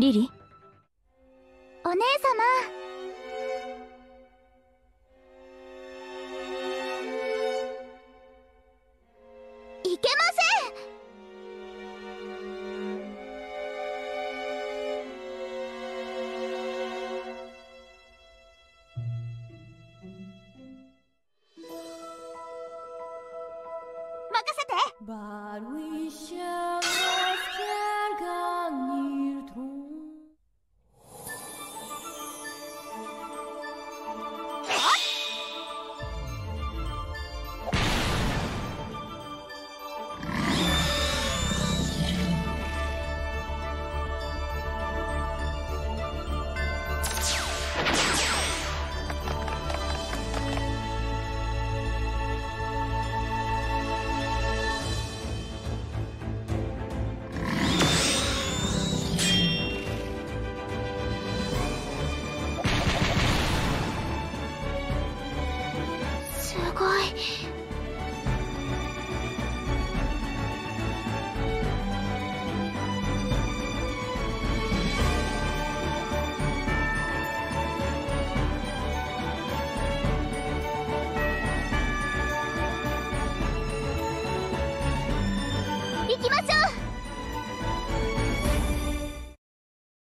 リリ？お姉様。いけません。任せてごい。行きましょう。